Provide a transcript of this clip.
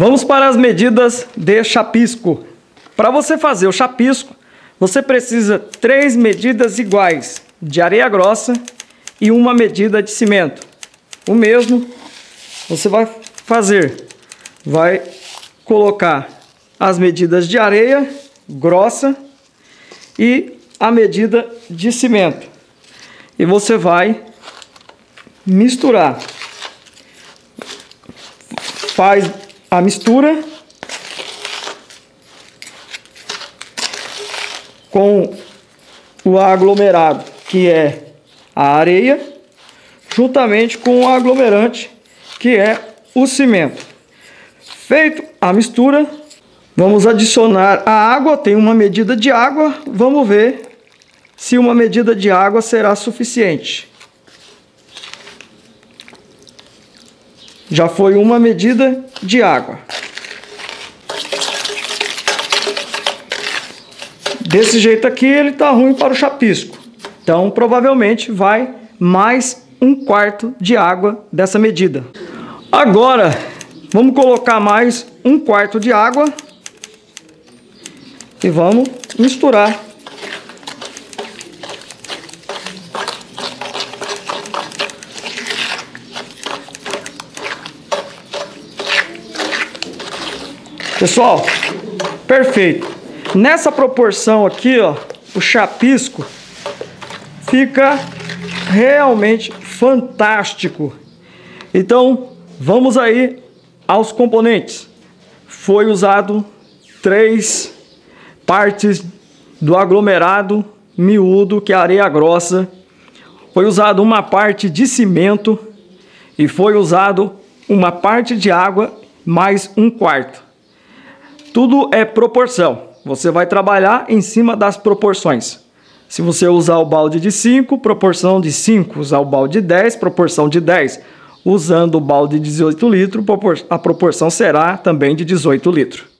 Vamos para as medidas de chapisco. Para você fazer o chapisco, você precisa três medidas iguais de areia grossa e uma medida de cimento. O mesmo você vai fazer. Vai colocar as medidas de areia grossa e a medida de cimento. E você vai misturar. Faz a mistura com o aglomerado, que é a areia, juntamente com o aglomerante, que é o cimento. Feito a mistura, vamos adicionar a água, tem uma medida de água, vamos ver se uma medida de água será suficiente. Já foi uma medida de água. Desse jeito aqui ele está ruim para o chapisco. Então provavelmente vai mais um quarto de água dessa medida. Agora vamos colocar mais um quarto de água e vamos misturar Pessoal, perfeito. Nessa proporção aqui, ó, o chapisco fica realmente fantástico. Então, vamos aí aos componentes. Foi usado três partes do aglomerado miúdo, que é areia grossa. Foi usado uma parte de cimento e foi usado uma parte de água mais um quarto. Tudo é proporção. Você vai trabalhar em cima das proporções. Se você usar o balde de 5, proporção de 5. Usar o balde de 10, proporção de 10. Usando o balde de 18 litros, a proporção será também de 18 litros.